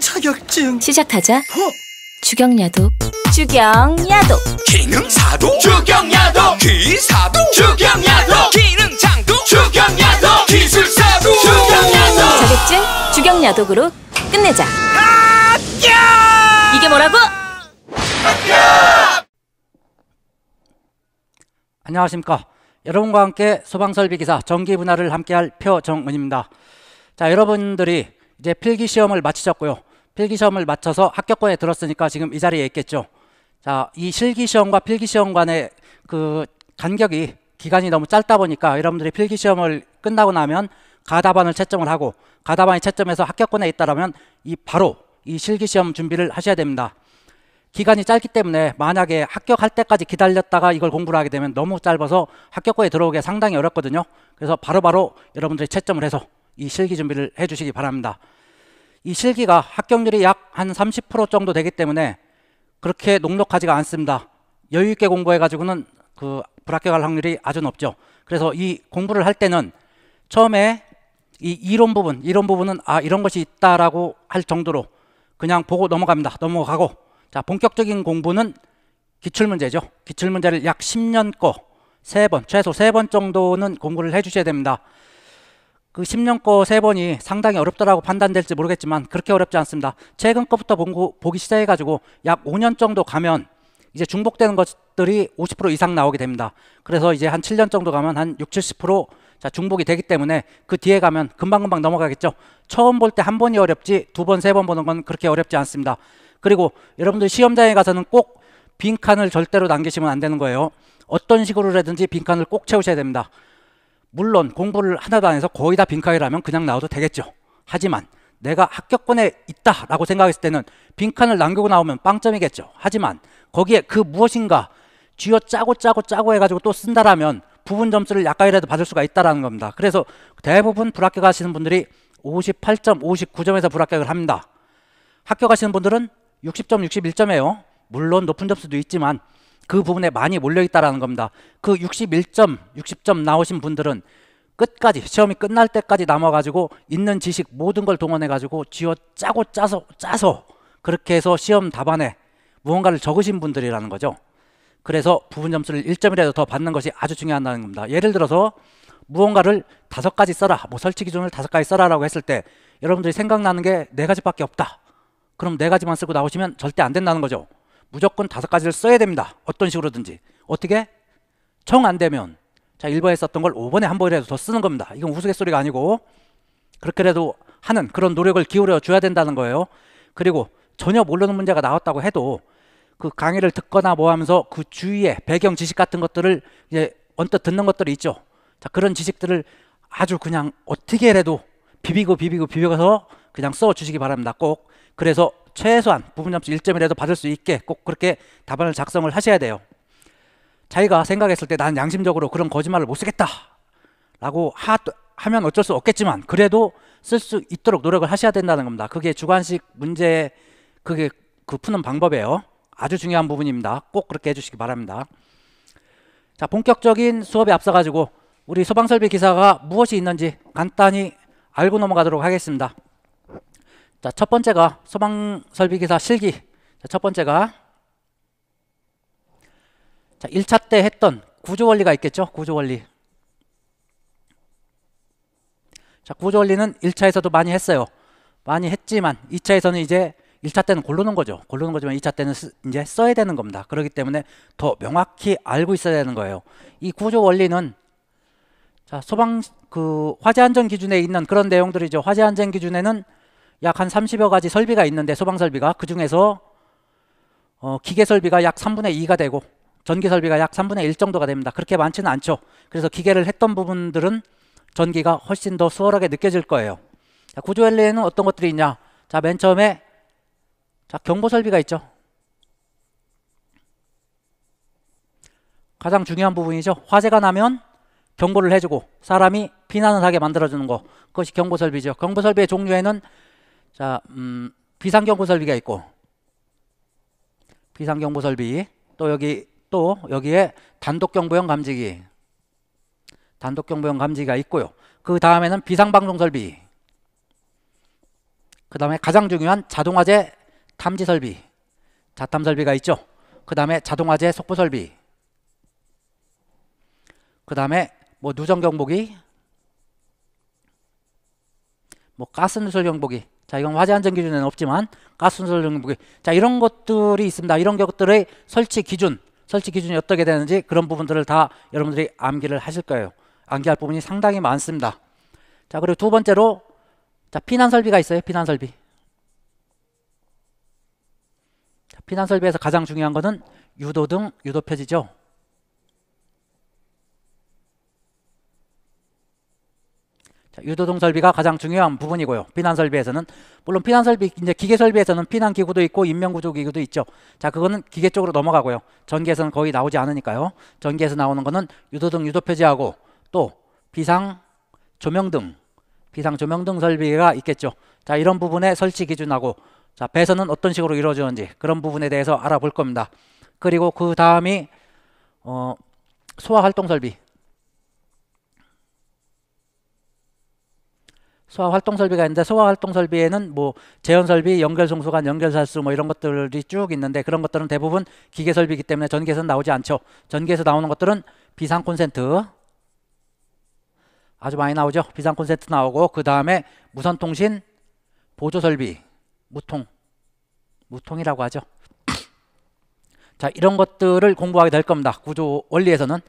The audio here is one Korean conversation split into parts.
자격증 시작하자. 주경야도. 주경야도. 기능사도 주경야도 기사도 주경야도 기능장도 주경야도 기술사도 주경야도 자격증 주경야독으로 끝내자. 이게 뭐라고? 안녕하십니까. 여러분과 함께 소방설비기사 정기분할을 함께할 표정은입니다. 자, 여러분들이 이제 필기시험을 마치셨고요. 필기시험을 마쳐서 합격권에 들었으니까 지금 이 자리에 있겠죠. 자, 이 실기시험과 필기시험 간의 그 간격이 기간이 너무 짧다 보니까 여러분들이 필기시험을 끝나고 나면 가다반을 채점을 하고 가다반이 채점해서 합격권에 있다라면 이 바로 이 실기시험 준비를 하셔야 됩니다. 기간이 짧기 때문에 만약에 합격할 때까지 기다렸다가 이걸 공부를 하게 되면 너무 짧아서 합격권에 들어오기 상당히 어렵거든요. 그래서 바로 바로 여러분들이 채점을 해서 이 실기 준비를 해 주시기 바랍니다. 이 실기가 합격률이 약 한 30% 정도 되기 때문에 그렇게 녹록하지가 않습니다. 여유 있게 공부해 가지고는 그 불합격할 확률이 아주 높죠. 그래서 이 공부를 할 때는 처음에 이 이론 부분, 이론 부분은 아 이런 것이 있다라고 할 정도로 그냥 보고 넘어갑니다. 넘어가고 자 본격적인 공부는 기출 문제죠. 기출 문제를 약 10년 거세 번, 최소 세번 정도는 공부를 해 주셔야 됩니다. 그 10년 거 세 번이 상당히 어렵다라고 판단될지 모르겠지만 그렇게 어렵지 않습니다. 최근 거부터 보고, 보기 시작해 가지고 약 5년 정도 가면 이제 중복되는 것들이 50% 이상 나오게 됩니다. 그래서 이제 한 7년 정도 가면 한 6, 70% 자, 중복이 되기 때문에 그 뒤에 가면 금방금방 넘어가겠죠. 처음 볼 때 한 번이 어렵지 두 번, 세 번 보는 건 그렇게 어렵지 않습니다. 그리고 여러분들 시험장에 가서는 꼭 빈칸을 절대로 남기시면 안 되는 거예요. 어떤 식으로라든지 빈칸을 꼭 채우셔야 됩니다. 물론 공부를 하나도 안 해서 거의 다 빈칸이라면 그냥 나와도 되겠죠. 하지만 내가 합격권에 있다라고 생각했을 때는 빈칸을 남기고 나오면 빵점이겠죠. 하지만 거기에 그 무엇인가 쥐어 짜고 짜고 짜고 해가지고 또 쓴다라면 부분 점수를 약간이라도 받을 수가 있다라는 겁니다. 그래서 대부분 불합격 하시는 분들이 58점, 59점에서 불합격을 합니다. 합격하시는 분들은 60점, 61점이에요. 물론 높은 점수도 있지만 그 부분에 많이 몰려 있다라는 겁니다. 그 61점, 60점 나오신 분들은 끝까지 시험이 끝날 때까지 남아 가지고 있는 지식 모든 걸 동원해 가지고 쥐어 짜고 짜서 짜서 그렇게 해서 시험 답안에 무언가를 적으신 분들이라는 거죠. 그래서 부분 점수를 1점이라도 더 받는 것이 아주 중요하다는 겁니다. 예를 들어서 무언가를 다섯 가지 써라. 뭐 설치 기준을 다섯 가지 써라라고 했을 때 여러분들이 생각나는 게 네 가지밖에 없다. 그럼 네 가지만 쓰고 나오시면 절대 안 된다는 거죠. 무조건 다섯 가지를 써야 됩니다. 어떤 식으로든지. 어떻게? 정 안 되면 자 1번에 썼던 걸 5번에 한 번이라도 더 쓰는 겁니다. 이건 우스갯소리가 아니고 그렇게라도 하는 그런 노력을 기울여 줘야 된다는 거예요. 그리고 전혀 모르는 문제가 나왔다고 해도 그 강의를 듣거나 뭐 하면서 그 주위에 배경 지식 같은 것들을 이제 언뜻 듣는 것들이 있죠. 자, 그런 지식들을 아주 그냥 어떻게 해도 비비고 비비고 비벼서 그냥 써 주시기 바랍니다. 꼭. 그래서 최소한 부분 점수 1점이라도 받을 수 있게 꼭 그렇게 답안을 작성을 하셔야 돼요. 자기가 생각했을 때 나는 양심적으로 그런 거짓말을 못 쓰겠다. 라고 하, 하면 어쩔 수 없겠지만 그래도 쓸 수 있도록 노력을 하셔야 된다는 겁니다. 그게 주관식 문제 그게 그 푸는 방법이에요. 아주 중요한 부분입니다. 꼭 그렇게 해주시기 바랍니다. 자, 본격적인 수업에 앞서 가지고 우리 소방설비 기사가 무엇이 있는지 간단히 알고 넘어가도록 하겠습니다. 자, 첫 번째가 소방 설비 기사 실기. 자, 첫 번째가 자, 1차 때 했던 구조 원리가 있겠죠? 구조 원리. 자, 구조 원리는 1차에서도 많이 했어요. 많이 했지만 2차에서는 이제 1차 때는 고르는 거죠. 고르는 거지만 2차 때는 쓰, 이제 써야 되는 겁니다. 그렇기 때문에 더 명확히 알고 있어야 되는 거예요. 이 구조 원리는 자, 소방 그 화재 안전 기준에 있는 그런 내용들이죠. 화재 안전 기준에는 약 한 30여 가지 설비가 있는데 소방 설비가 그 중에서 어, 기계 설비가 약 3분의 2가 되고 전기 설비가 약 3분의 1 정도가 됩니다. 그렇게 많지는 않죠. 그래서 기계를 했던 부분들은 전기가 훨씬 더 수월하게 느껴질 거예요. 자, 구조 원리에는 어떤 것들이 있냐? 자, 맨 처음에 자, 경보 설비가 있죠. 가장 중요한 부분이죠. 화재가 나면 경보를 해주고 사람이 피난을 하게 만들어주는 거 그것이 경보 설비죠. 경보 설비의 종류에는 자 음, 비상 경보 설비가 있고 비상 경보 설비 또 여기 또 여기에 단독 경보용 감지기 단독 경보용 감지기가 있고요. 그 다음에는 비상 방송 설비 그 다음에 가장 중요한 자동화재 탐지 설비, 자탐 설비가 있죠. 그 다음에 자동화재 속보 설비, 그 다음에 뭐 누정 경보기, 뭐 가스 누설 경보기. 자, 이건 화재 안전 기준에는 없지만 가스 누설 경보기. 자, 이런 것들이 있습니다. 이런 것들의 설치 기준, 설치 기준이 어떻게 되는지 그런 부분들을 다 여러분들이 암기를 하실 거예요. 암기할 부분이 상당히 많습니다. 자, 그리고 두 번째로 자, 피난 설비가 있어요. 피난 설비. 자, 피난 설비에서 가장 중요한 것은 유도등, 유도 표지죠. 자, 유도등 설비가 가장 중요한 부분이고요. 피난 설비에서는 물론 피난 설비 이제 기계 설비에서는 피난 기구도 있고 인명 구조 기구도 있죠. 자, 그거는 기계 쪽으로 넘어가고요. 전기에서는 거의 나오지 않으니까요. 전기에서 나오는 거는 유도등, 유도 표지하고 또 비상 조명등, 비상 조명등 설비가 있겠죠. 자, 이런 부분의 설치 기준하고 자, 배선은 어떤 식으로 이루어지는지 그런 부분에 대해서 알아볼 겁니다. 그리고 그 다음이 어, 소화 활동 설비. 소화 활동 설비가 있는데 소화 활동 설비에는 뭐 제연 설비, 연결 송수관, 연결 살수 뭐 이런 것들이 쭉 있는데 그런 것들은 대부분 기계 설비이기 때문에 전기에서 나오지 않죠. 전기에서 나오는 것들은 비상 콘센트 아주 많이 나오죠. 비상 콘센트 나오고 그 다음에 무선 통신 보조 설비 무통 무통이라고 하죠. 자 이런 것들을 공부하게 될 겁니다. 구조 원리에서는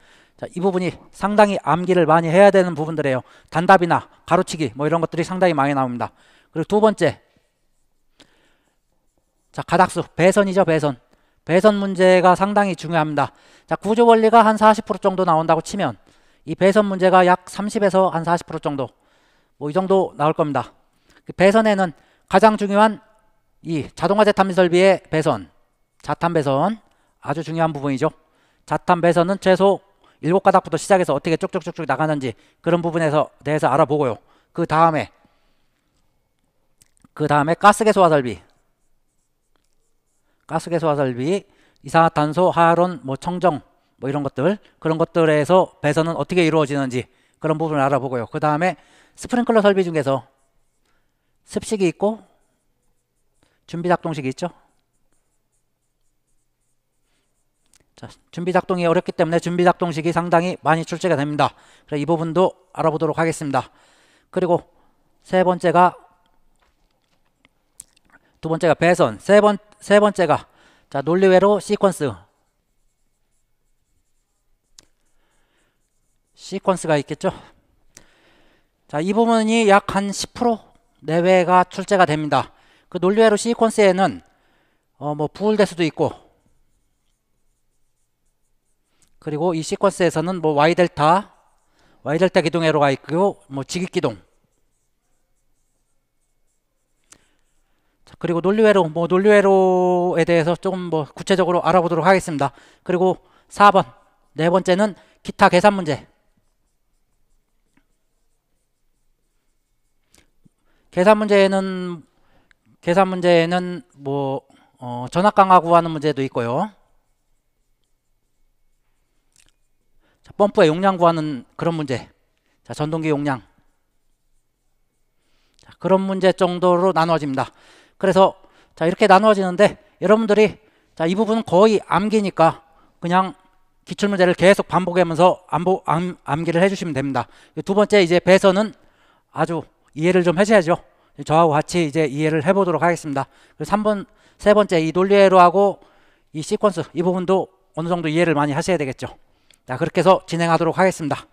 자, 이 부분이 상당히 암기를 많이 해야 되는 부분들이에요. 단답이나 가로치기 뭐 이런 것들이 상당히 많이 나옵니다. 그리고 두 번째 자 가닥수 배선이죠 배선 배선 문제가 상당히 중요합니다. 자 구조 원리가 한 40% 정도 나온다고 치면 이 배선 문제가 약 30에서 한 40% 정도 뭐 이 정도 나올 겁니다. 그 배선에는 가장 중요한 이 자동화 재 탐지 설비의 배선 자탄 배선 아주 중요한 부분이죠. 자탄 배선은 최소 일곱 가닥부터 시작해서 어떻게 쭉쭉쭉쭉 나가는지 그런 부분에서 대해서 알아보고요. 그 다음에 그 다음에 가스계 소화 설비, 가스계 소화 설비, 이산화탄소, 하론, 뭐 청정, 뭐 이런 것들 그런 것들에서 배선은 어떻게 이루어지는지 그런 부분을 알아보고요. 그 다음에 스프링클러 설비 중에서 습식이 있고 준비 작동식이 있죠. 자, 준비 작동이 어렵기 때문에 준비 작동식이 상당히 많이 출제가 됩니다. 그래서 이 부분도 알아보도록 하겠습니다. 그리고 세 번째가 두 번째가 배선, 세 번 세 번째가 자 논리외로 시퀀스 시퀀스가 있겠죠. 자, 이 부분이 약 한 10% 내외가 출제가 됩니다. 그 논리외로 시퀀스에는 어, 뭐 부울될 수도 있고 그리고 이 시퀀스에서는 뭐 y 델타, y 델타 기동 회로가 있고 뭐 직익 기동. 자, 그리고 논리 회로, 뭐 논리 회로에 대해서 조금 뭐 구체적으로 알아보도록 하겠습니다. 그리고 4번, 네 번째는 기타 계산 문제. 계산 문제에는 계산 문제에는 뭐 어, 전압 강화 구하는 문제도 있고요. 자, 펌프의 용량 구하는 그런 문제. 자, 전동기 용량. 자, 그런 문제 정도로 나누어집니다. 그래서 자, 이렇게 나누어지는데 여러분들이 자, 이 부분은 거의 암기니까 그냥 기출 문제를 계속 반복하면서 암보, 암, 암기를 해주시면 됩니다. 두 번째 이제 배선은 아주 이해를 좀 해줘야죠. 저하고 같이 이제 이해를 해보도록 하겠습니다. 그리고 3번, 세 번째 이 논리회로하고 이 시퀀스 이 부분도 어느 정도 이해를 많이 하셔야 되겠죠. 자, 그렇게 해서 진행하도록 하겠습니다.